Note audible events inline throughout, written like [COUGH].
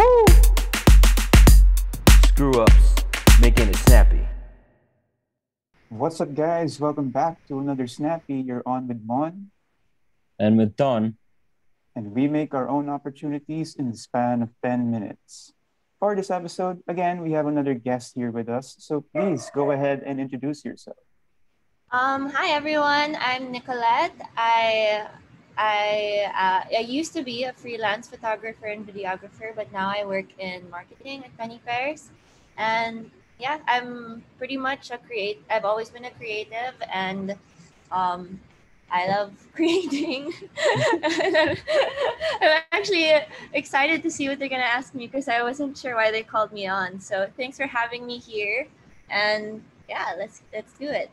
Woo! Screw ups, making it snappy. What's up, guys? Welcome back to another Snappy. You're on with Mon, And with Don, and we make our own opportunities in the span of 10 minutes. For this episode, again, we have another guest here with us. So please go ahead and introduce yourself. Um, hi everyone, I'm Nicolette. I I uh, I used to be a freelance photographer and videographer, but now I work in marketing at Penny Fairs. And yeah, I'm pretty much a create. I've always been a creative, and um, I love [LAUGHS] creating. [LAUGHS] I'm actually excited to see what they're gonna ask me because I wasn't sure why they called me on. So thanks for having me here, and yeah, let's let's do it.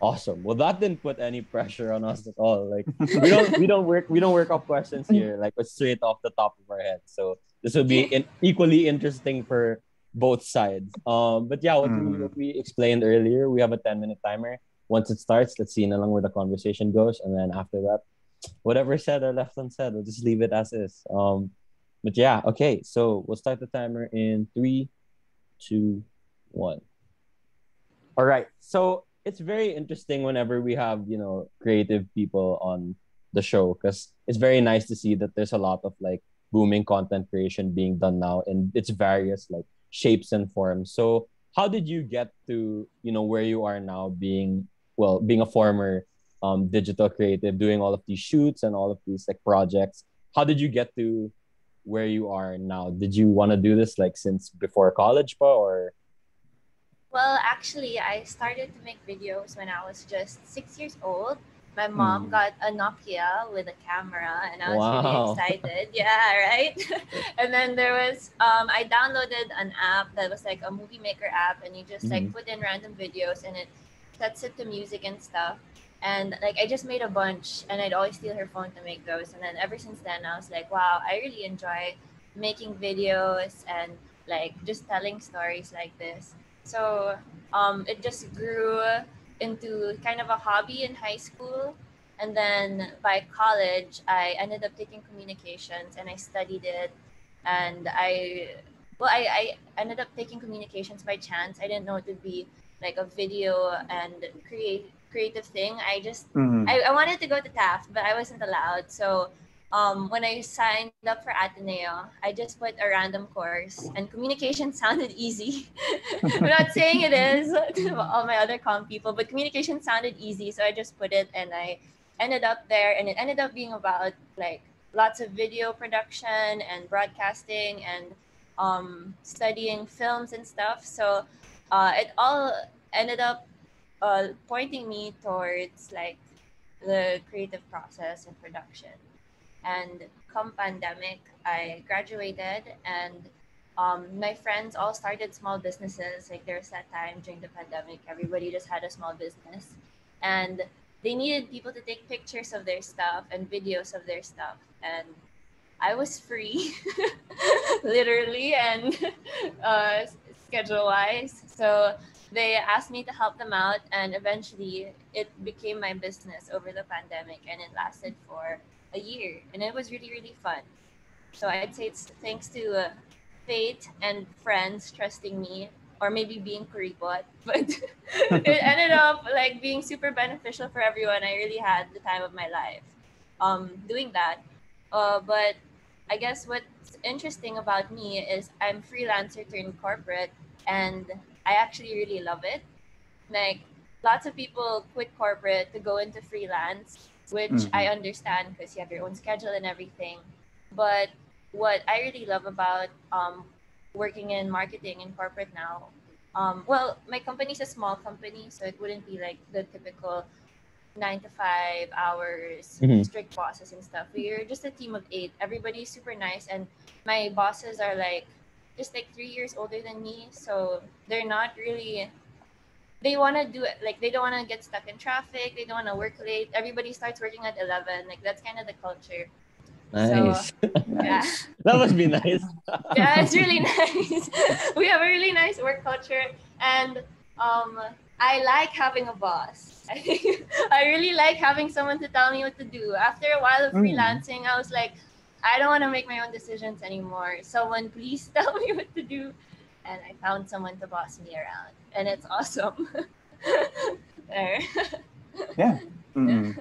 Awesome. Well, that didn't put any pressure on us at all. Like [LAUGHS] we don't we don't work we don't work up questions here. Like it's straight off the top of our head. So this will be in, equally interesting for both sides. Um, but yeah, what, we, Mm. what we explained earlier, we have a ten minute timer. Once it starts, let's see na lang where the conversation goes, and then after that, whatever said or left unsaid, we'll just leave it as is. Um, but yeah, okay. So we'll start the timer in three, two, one. All right. So it's very interesting whenever we have, you know, creative people on the show because it's very nice to see that there's a lot of like booming content creation being done now in its various like shapes and forms. So how did you get to, you know, where you are now being well, being a former um digital creative, doing all of these shoots and all of these like projects? How did you get to where you are now? Did you want to do this like since before college pa, or Well, actually, I started to make videos when I was just six years old. My mom Mm. got a Nokia with a camera, and I was Wow. really excited. [LAUGHS] Yeah, right. [LAUGHS] and then there was, um, I downloaded an app that was like a movie maker app, and you just like Mhm. put in random videos, and it sets it to music and stuff. And like I just made a bunch, and I'd always steal her phone to make those. And then ever since then, I was like, wow, I really enjoy making videos and like just telling stories like this. So um, it just grew into kind of a hobby in high school. And then by college, I ended up taking communications and I studied it. And I, well, I, I ended up taking communications by chance. I didn't know it would be like a video and create creative thing. I just Mhm. I, I wanted to go to Taft, but I wasn't allowed. So um, when I signed up for Ateneo, I just put a random course, and communication [LAUGHS] sounded easy. [LAUGHS] I'm not saying it is [LAUGHS] to all my other com people, but communication sounded easy, so I just put it, and I ended up there, and it ended up being about like lots of video production and broadcasting and um, studying films and stuff. So uh, it all ended up uh, pointing me towards like the creative process and production. And come pandemic, I graduated and um, my friends all started small businesses. Like there was that time during the pandemic, everybody just had a small business. And they needed people to take pictures of their stuff and videos of their stuff. And I was free, [LAUGHS] literally, and [LAUGHS] uh, schedule wise. So they asked me to help them out, and eventually it became my business over the pandemic, and it lasted for a year, and it was really, really fun. So I'd say it's thanks to uh, fate and friends trusting me, or maybe being kuripot, [LAUGHS] but it ended up like being super beneficial for everyone. I really had the time of my life um, doing that. Uh, but I guess what's interesting about me is I'm freelancer turned corporate, and I actually really love it. Like lots of people quit corporate to go into freelance, which Mhm. I understand because you have your own schedule and everything. But what I really love about um, working in marketing in corporate now, um, well, my company's a small company, so it wouldn't be like the typical nine to five hours, Mhm. strict bosses and stuff. We're just a team of eight. Everybody's super nice, and my bosses are like just like three years older than me, so they're not really. They want to do it like they don't want to get stuck in traffic. They don't want to work late. Everybody starts working at eleven. Like that's kind of the culture. nice? Yeah, [LAUGHS] that must be nice. [LAUGHS] yeah, it's really nice. [LAUGHS] we have a really nice work culture, and um, I like having a boss. I really like having someone to tell me what to do. After a while of Mm. freelancing, I was like, I don't want to make my own decisions anymore. Someone please tell me what to do. And I found someone to boss me around. And it's awesome. [LAUGHS] there. [LAUGHS] Yeah. Mm.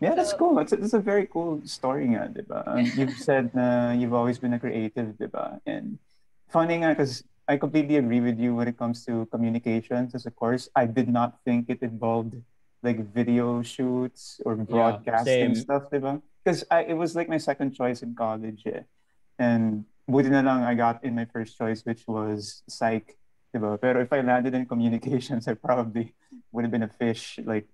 Yeah, that's So- cool. It's a, it's a very cool story nga, di ba? Um, [LAUGHS] You've said na you've always been a creative, di ba? And funny nga, because I completely agree with you when it comes to communications as a course. I did not think it involved like video shoots or broadcasting same. stuff, di ba? Because it was like my second choice in college, eh. And buti na lang I got in my first choice, which was psych, di ba? Pero if I landed in communications, [LAUGHS] I probably would have been a fish, like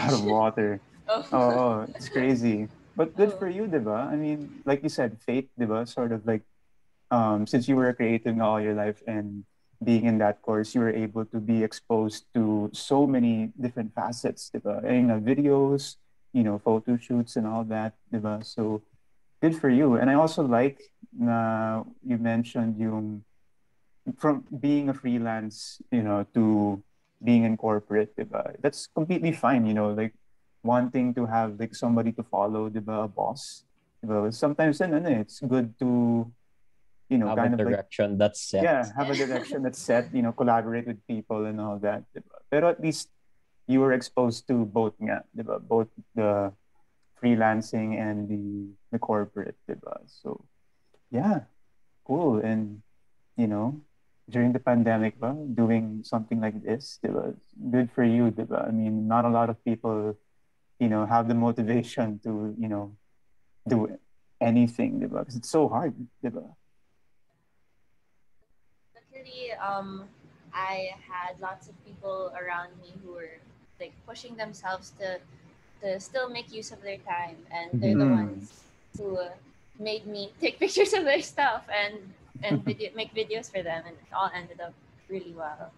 out of water. [LAUGHS] Oh. Oh, it's crazy. But good Oh. for you, diba? I mean, like you said, fate, diba? Sort of like, um, since you were a creative all your life and being in that course, you were able to be exposed to so many different facets, diba? And, uh, videos, you know, photo shoots and all that, diba? So good for you. And I also like na you mentioned yung from being a freelance, you know, to being in corporate, diba? That's completely fine, you know, like wanting to have like somebody to follow, diba, a boss. Diba? Sometimes then, ano, eh, it's good to, you know, Have kind a of like direction that's set. yeah, have a direction that's set, you know, collaborate with people and all that. Diba? Pero at least you were exposed to both nga, diba? Both the freelancing and the the corporate, diba? So yeah, cool. And you know, during the pandemic, ba, doing something like this, diba? Good for you, diba? I mean, not a lot of people, you know, have the motivation to, you know, do anything, diba? Because it's so hard, diba? Luckily, um, I had lots of people around me who were like pushing themselves to to still make use of their time, and they're the Mhm. ones who uh, made me [LAUGHS] take pictures of their stuff and and [LAUGHS] video, make videos for them, and it all ended up really well.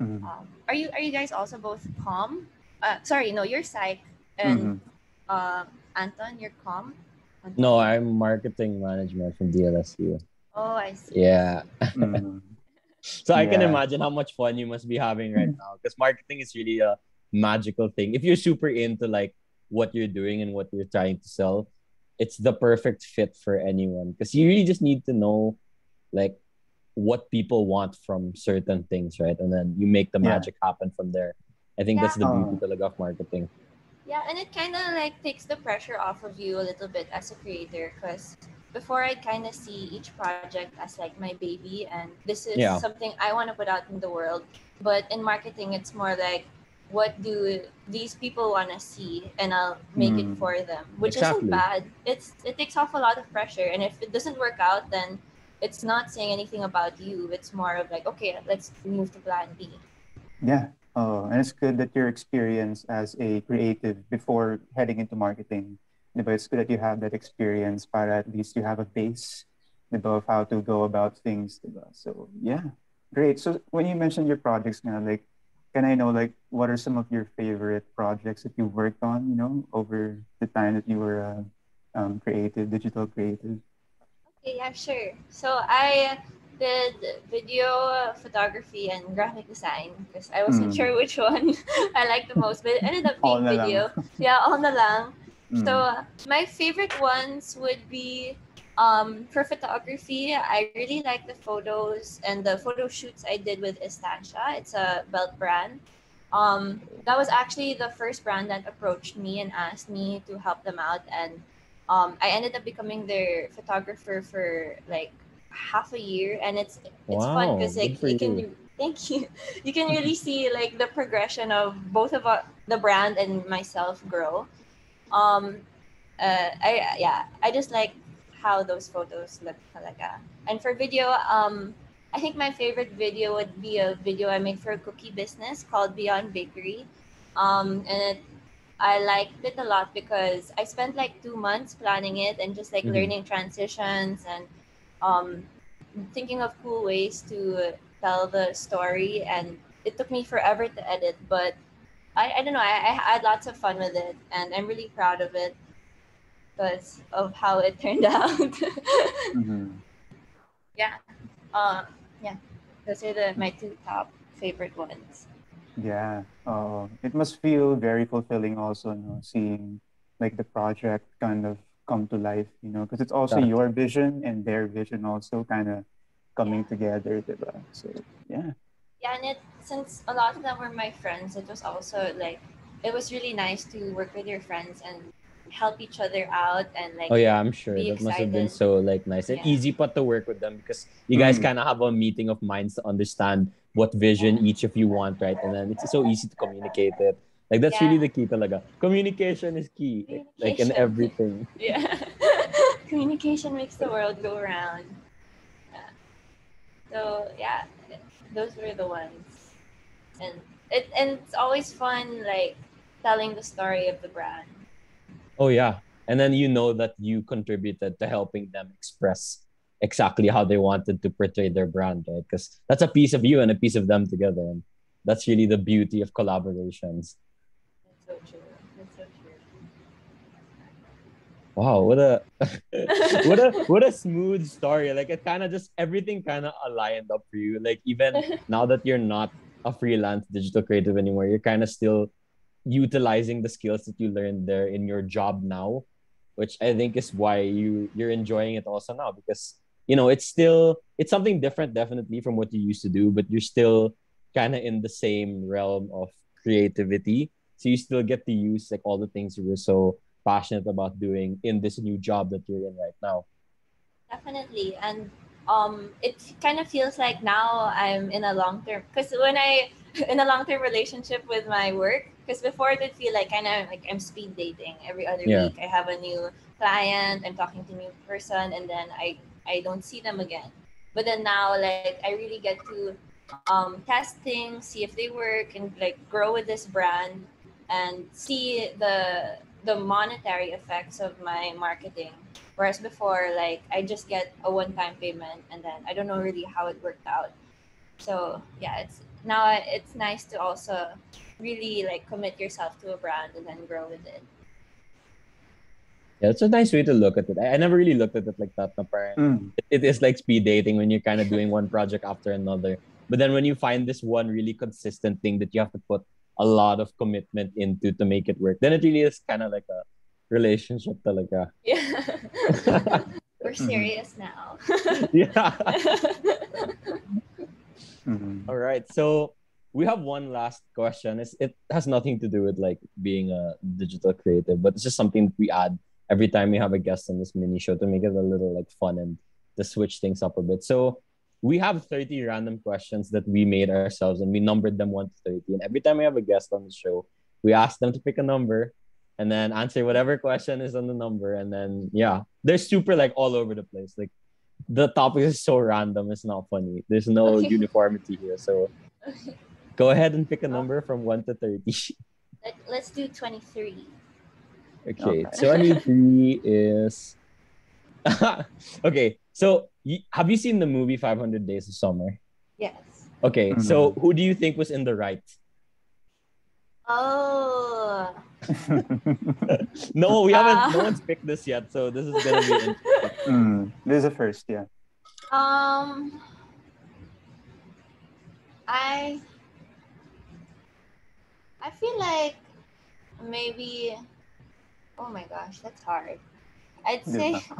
Mhm. Um, are you are you guys also both com? Uh, sorry, no, you're psych, and Mhm. uh, Anton, you're com. Anton? No, I'm marketing management from DLSU. Oh, I see. Yeah. Mhm. [LAUGHS] So I can imagine how much fun you must be having right [LAUGHS] now because marketing is really a magical thing. If you're super into like what you're doing and what you're trying to sell, it's the perfect fit for anyone because you really just need to know like what people want from certain things, right? And then you make the Yeah. magic happen from there. I think that's the Yeah. beauty talaga of marketing. Yeah, and it kind of like takes the pressure off of you a little bit as a creator because before I kind of see each project as like my baby and this is Yeah. something I want to put out in the world. But in marketing, it's more like what do these people want to see and I'll make it Mm. for them, which Exactly. isn't bad. It's it takes off a lot of pressure, and if it doesn't work out, then it's not saying anything about you. It's more of like, okay, let's move to plan B. Yeah. Oh, and it's good that your experience as a creative before heading into marketing, diba? It's good that you have that experience para at least you have a base diba, of how to go about things. So yeah, great. So when you mentioned your projects now, like, can I know like what are some of your favorite projects that you worked on, you know, over the time that you were uh, um, creative, digital creative? Yeah, sure. So I did video photography and graphic design because I wasn't Mm. sure which one [LAUGHS] I liked the most, but it ended up being na lang. video. [LAUGHS] Yeah, all na lang. Mm. So uh, my favorite ones would be um, for photography. I really like the photos and the photo shoots I did with Estancia. It's a belt brand. Um, that was actually the first brand that approached me and asked me to help them out, and um, I ended up becoming their photographer for like half a year, and it's it's fun because like you can you. thank you. [LAUGHS] You can really see like the progression of both of uh, the brand and myself grow. Um uh i yeah i just like how those photos look talaga. And for video um i think my favorite video would be a video i made for a cookie business called beyond bakery. Um and it, i liked it a lot because i spent like two months planning it and just like Mhm. learning transitions and um thinking of cool ways to tell the story and it took me forever to edit but i, I don't know I, I had lots of fun with it and i'm really proud of it because of how it [LAUGHS] turned out Mhm. yeah uh yeah those are the my two top favorite ones Yeah. Uh, it must feel very fulfilling also, no, seeing like the project kind of come to life, you know, because it's also Yeah. your vision and their vision also kind of coming together, diba? So yeah. Yeah, and it since a lot of them were my friends, it was also like it was really nice to work with your friends and help each other out and like Oh yeah, I'm sure be that must have been so like nice and Yeah. easy but to work with them because you guys Mm. kind of have a meeting of minds to understand what vision each of you want, right? And then it's so easy to communicate it. Like that's Yeah. really the key talaga. Communication is key. Like in everything. Yeah. [LAUGHS] Communication makes the world go round. Yeah. So yeah, those were the ones. And it and it's always fun like telling the story of the brand. Oh yeah. And then you know that you contributed to helping them express exactly how they wanted to portray their brand, right? Because that's a piece of you and a piece of them together. And that's really the beauty of collaborations. That's so true. That's so true. Wow, what a [LAUGHS] what a what a smooth story. Like it kind of just everything kind of aligned up for you. Like even [LAUGHS] now that you're not a freelance digital creative anymore, you're kind of still utilizing the skills that you learned there in your job now, which I think is why you you're enjoying it also now because you know it's still it's something different definitely from what you used to do, but you're still kind of in the same realm of creativity. So you still get to use like all the things you were so passionate about doing in this new job that you're in right now. Definitely. And um it kind of feels like now I'm in a long term because when I [LAUGHS] in a long term relationship with my work because before it would feel like kind of like I'm speed dating every other Yeah. week I have a new client I'm talking to a new person and then I I don't see them again but then now like I really get to um test things see if they work and like grow with this brand and see the the monetary effects of my marketing Whereas before, like I just get a one-time payment and then I don't know really how it worked out. So yeah, it's now it's nice to also really like commit yourself to a brand and then grow with it. Yeah, it's a nice way to look at it. I, I never really looked at it like that. Na Mm. it, it is like speed dating when you're kind of doing one project after another. But then when you find this one really consistent thing that you have to put a lot of commitment into to make it work, then it really is kind of like a relationship talaga. [LAUGHS] Yeah. [LAUGHS] We're serious now. [LAUGHS] yeah. Mhm. All right. So we have one last question. It's, it has nothing to do with like being a digital creative, but it's just something that we add every time we have a guest on this mini show to make it a little like fun and to switch things up a bit. So we have 30 random questions that we made ourselves and we numbered them 1 to 30. And every time we have a guest on the show, we ask them to pick a number and then answer whatever question is on the number. And then, yeah, they're super like all over the place. Like the topic is so random, it's not funny. There's no Okay. [LAUGHS] uniformity here. So go ahead and pick a number from 1 to 30. [LAUGHS] Let, let's do 23. Okay, Okay. 23 [LAUGHS] is. [LAUGHS] okay, so y- have you seen the movie 500 Days of Summer? Yes. Okay, so who do you think was in the right? Oh. [LAUGHS] No, we haven't. Ah. No one's picked this yet, so this is gonna be. in- Mm. This is the first, yeah. Um, I I feel like maybe. Oh my gosh, that's hard. I'd say [LAUGHS]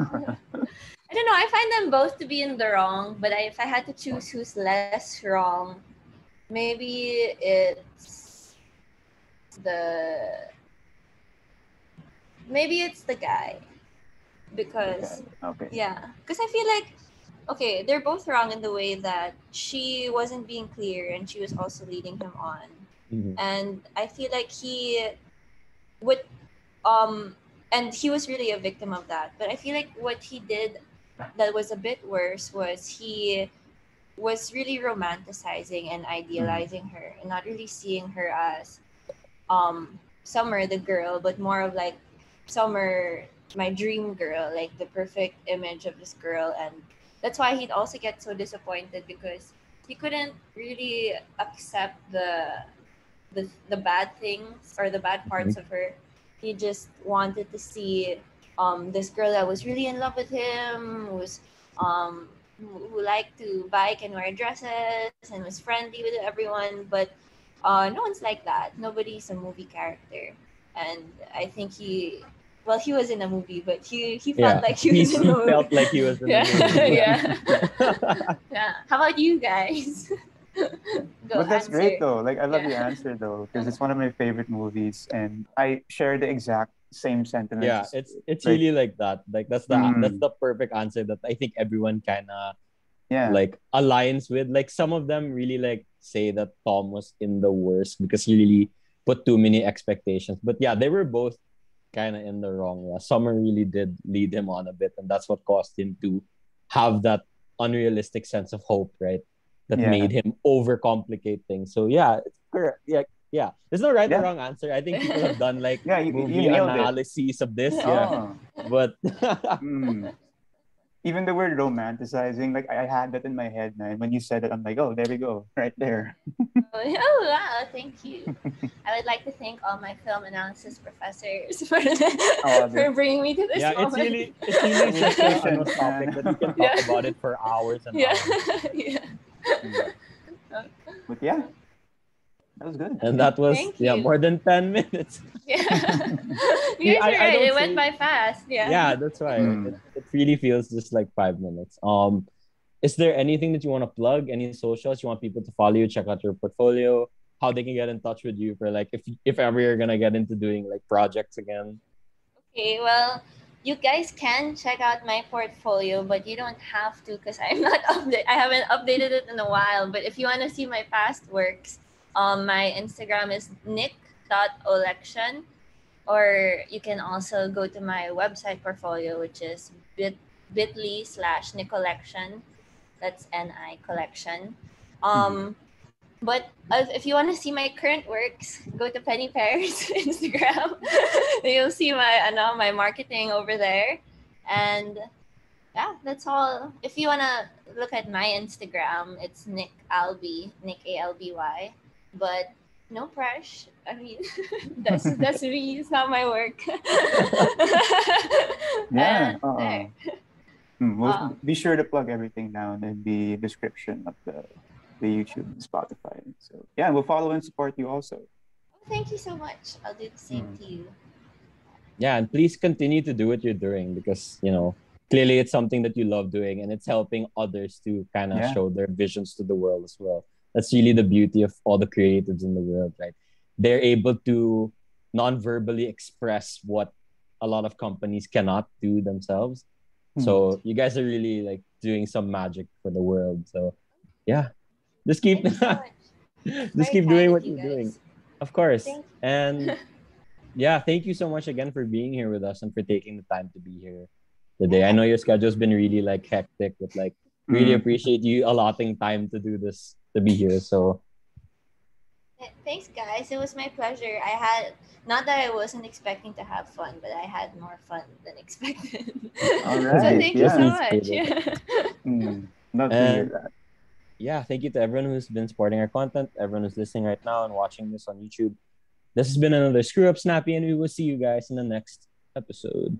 I don't know. I find them both to be in the wrong, but I, if I had to choose who's less wrong, maybe it's the maybe it's the guy because Okay. yeah, because I feel like okay, they're both wrong in the way that she wasn't being clear and she was also leading him on, Mhm. and I feel like he would um and he was really a victim of that. But I feel like what he did that was a bit worse was he was really romanticizing and idealizing her and not really seeing her as um Summer the girl, but more of like Summer my dream girl, like the perfect image of this girl and that's why he'd also get so disappointed because he couldn't really accept the the, the bad things or the bad parts of her. He just wanted to see um this girl that was really in love with him, who was um who, liked to bike and wear dresses and was friendly with everyone, but uh no one's like that. Nobody's a movie character. And I think he well, he was in a movie, but he he Yeah, felt like he was [LAUGHS] he in a movie. felt like he was in [LAUGHS] yeah, movie. yeah, [LAUGHS] yeah. How about you guys? Go but that's answer. great though. Like I love Yeah. your answer though, because it's [LAUGHS] one of my favorite movies, and I share the exact same sentiment. yeah, it's it's Like- really like that. Like that's the Mm. that's the perfect answer that I think everyone kind of yeah, like aligns with. Like some of them really like say that Tom was in the worst because he really put too many expectations. But yeah, they were both kind of in the wrong. Yeah, Summer really did lead him on a bit, and that's what caused him to have that unrealistic sense of hope, right? That Yeah. made him overcomplicate things. So yeah, it's correct. Yeah, yeah. There's no right Yeah. or wrong answer. I think people have done like [LAUGHS] yeah, you, movie you nailed it. analyses of this. Yeah, Oh. but [LAUGHS] Mm. Even the word romanticizing, like I I had that in my head, man. When you said it, I'm like, oh, there we go, right there. [LAUGHS] Oh wow, thank you. I would like to thank all my film analysis professors for, Oh, for bringing me to this yeah, it's really it's really such a Efficient, fun topic man. that we can talk Yeah. about it for hours and yeah, hours. yeah. [LAUGHS] But yeah, that was good. And that was Thank yeah you. more than ten minutes. [LAUGHS] Yeah. [LAUGHS] You guys I- are I right. don't It went by fast. Yeah. Yeah, that's right. Mm. it, it really feels just like five minutes. Um, is there anything that you want to plug? Any socials you want people to follow you? Check out your portfolio. How they can get in touch with you for like if if ever you're gonna get into doing like projects again. Okay, well, you guys can check out my portfolio, but you don't have to because I'm [LAUGHS] not update. I haven't updated it in a while. But if you want to see my past works, um, my Instagram is nic.ollection, or you can also go to my website portfolio, which is bit bit.ly slash nicollection. That's N-I collection. Um, but uh, if you want to see my current works, go to Penny Pear's [LAUGHS] Instagram. [LAUGHS] You'll see my ano, my marketing over there. And yeah, that's all. If you want to look at my Instagram, it's Nick Alby, Nick A L B Y. But no pressure. I mean, [LAUGHS] that's that's me. It's not my work. Yeah. Uh-uh. Hmm, we'll Um, be sure to plug everything down in the description of the the YouTube and Spotify. So yeah, we'll follow and support you also. Thank you so much. I'll do the same Mm. to you. Yeah, and please continue to do what you're doing because you know clearly it's something that you love doing and it's helping others to kind of Yeah. show their visions to the world as well. That's really the beauty of all the creatives in the world, right? They're able to non-verbally express what a lot of companies cannot do themselves. Hmm. So you guys are really like doing some magic for the world. So yeah, just keep so [LAUGHS] just keep doing what you you're doing. Of course. And [LAUGHS] yeah, thank you so much again for being here with us and for taking the time to be here today. I know your schedule's been really like hectic, but like really Mm. appreciate you allotting time to do this to be here. So Thanks, guys. It was my pleasure. I had not that I wasn't expecting to have fun, but I had more fun than [LAUGHS] expected. All so right, thank you so much. good. Mm, love to And- hear that. Yeah, thank you to everyone who's been supporting our content, everyone who's listening right now and watching this on YouTube. This has been another Screw Up Snappy, and we will see you guys in the next episode.